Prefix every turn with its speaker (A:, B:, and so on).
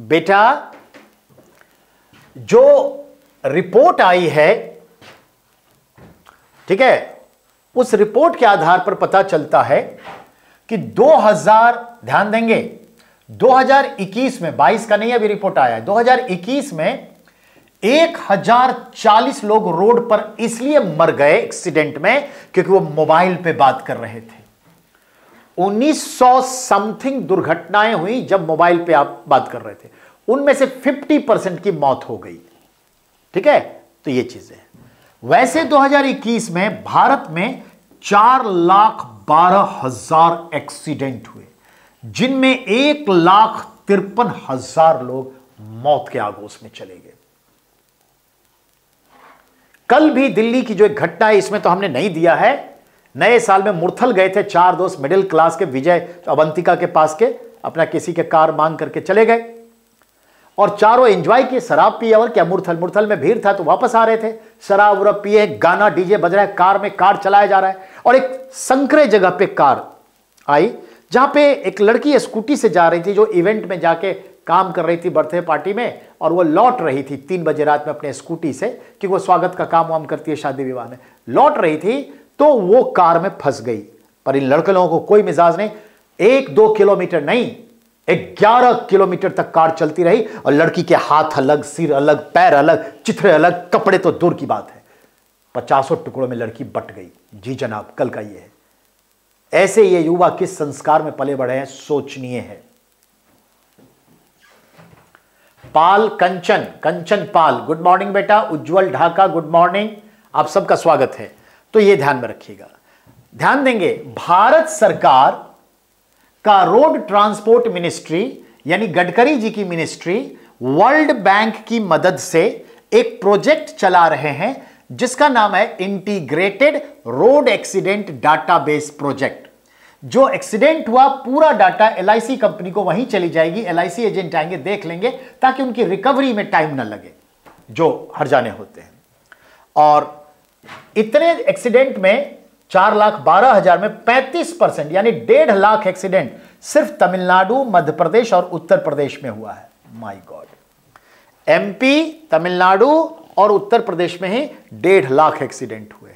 A: बेटा, जो रिपोर्ट आई है, ठीक है, उस रिपोर्ट के आधार पर पता चलता है कि 2000 ध्यान देंगे 2021 में 22 का नहीं अभी रिपोर्ट आया है 2021 में 1040 लोग रोड पर इसलिए मर गए एक्सीडेंट में क्योंकि वो मोबाइल पे बात कर रहे थे। 1900 समथिंग दुर्घटनाएँ हुई जब मोबाइल पे आप बात कर रहे थे। उनमें से 50 परसेंट की मौत हो गई। ठीक है? तो ये चीज़ें वैसे 2021 में भारत में चार लाख बारह हज़ार एक्सीडेंट हुए, जिनमें एक लाख तिरपन हज़ार लोग मौत के आगोश में चले गए। कल भी दिल्ली की जो एक घटना है, इसमें तो हमने नहीं दिया है नए साल में मुरथल गए थे चार दोस्त मिडिल क्लास के विजय अवंतिका के पास के, अपना किसी के कार मांग करके चले गए। और चारों एंजॉय किए, शराब पिए, और क्या मुरथल मुरथल में भीड़ था तो वापस आ रहे थे। शराब वराब पिए गाना डीजे बज रहा है, कार में कार चलाया जा रहा है। और एक संकरे जगह पे कार आई, जहाँ पे एक लड़की स्कूटी से जा रही थी, जो इवेंट में जाके काम कर रही थी बर्थडे पार्टी में, और वो लौट रही थी तीन बजे रात में अपने स्कूटी से कि वो स्वागत का काम वाम करती है शादी विवाह में। लौट रही थी तो वो कार में फंस गई। पर इन लड़के लोगों को कोई मिजाज नहीं। एक दो किलोमीटर नहीं, ग्यारह किलोमीटर तक कार चलती रही और लड़की के हाथ अलग, सिर अलग, पैर अलग चित्रे अलग, कपड़े तो दूर की बात है। पचासों टुकड़ों में लड़की बट गई। जी जनाब, कल का ये है। ऐसे ये युवा किस संस्कार में पले बढ़े हैं, सोचनीय है। पाल कंचन कंचन पाल। गुड मॉर्निंग बेटा। Ujjwal Dhaka, good morning. आप सबका स्वागत है। तो ये ध्यान में रखिएगा। ध्यान देंगे, भारत सरकार का रोड ट्रांसपोर्ट मिनिस्ट्री, यानी गडकरी जी की मिनिस्ट्री, वर्ल्ड बैंक की मदद से एक प्रोजेक्ट चला रहे हैं, जिसका नाम है integrated road accident database project. जो एक्सीडेंट हुआ, पूरा डाटा एल कंपनी को वहीं चली जाएगी। एल एजेंट आएँगे, देख लेंगे, ताकि उनकी रिकवरी में टाइम ना लगे, जो हर जाने होते हैं। और इतने एक्सीडेंट में चार लाख बारह हज़ार में पैंतीस परसेंट, यानी डेढ़ लाख एक्सीडेंट सिर्फ़ तमिलनाडु, मध्य प्रदेश और उत्तर प्रदेश में हुआ है। माय गॉड एमपी तमिलनाडु और उत्तर प्रदेश में ही डेढ़ लाख एक्सीडेंट हुए